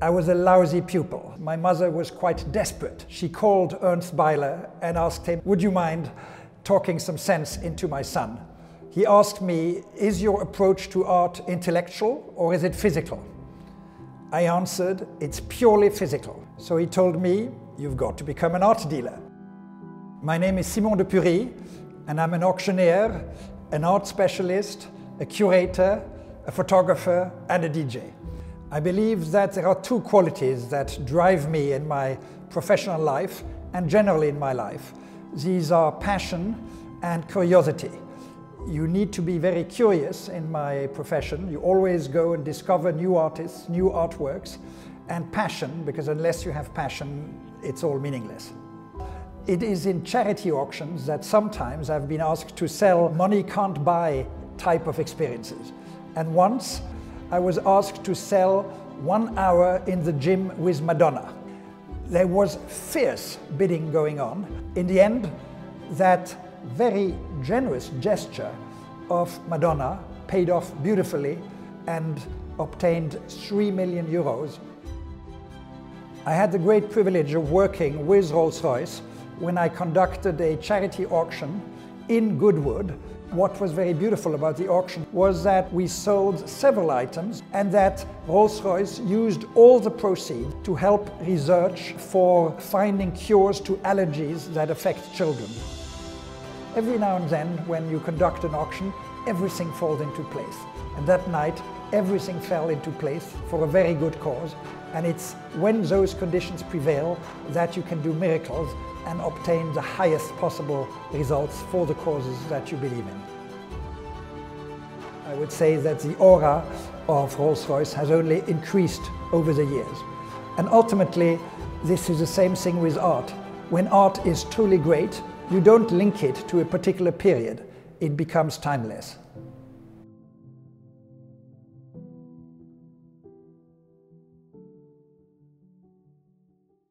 I was a lousy pupil. My mother was quite desperate. She called Ernst Beyeler and asked him, Would you mind talking some sense into my son? He asked me, Is your approach to art intellectual or is it physical? I answered, It's purely physical. So he told me, You've got to become an art dealer. My name is Simon de and I'm an auctioneer, an art specialist, a curator, a photographer, and a DJ. I believe that there are two qualities that drive me in my professional life and generally in my life. These are passion and curiosity. You need to be very curious in my profession. You always go and discover new artists, new artworks, and passion, because unless you have passion, it's all meaningless. It is in charity auctions that sometimes I've been asked to sell money can't buy type of experiences. And once I was asked to sell one hour in the gym with Madonna. There was fierce bidding going on. In the end, that very generous gesture of Madonna paid off beautifully and obtained 3 million euros. I had the great privilege of working with Rolls-Royce when I conducted a charity auction in Goodwood what was very beautiful about the auction was that we sold several items and that Rolls-Royce used all the proceeds to help research for finding cures to allergies that affect children. Every now and then when you conduct an auction, everything falls into place. And that night, everything fell into place for a very good cause. And it's when those conditions prevail that you can do miracles and obtain the highest possible results for the causes that you believe in. I would say that the aura of Rolls-Royce has only increased over the years. And ultimately, this is the same thing with art. When art is truly great, you don't link it to a particular period. It becomes timeless.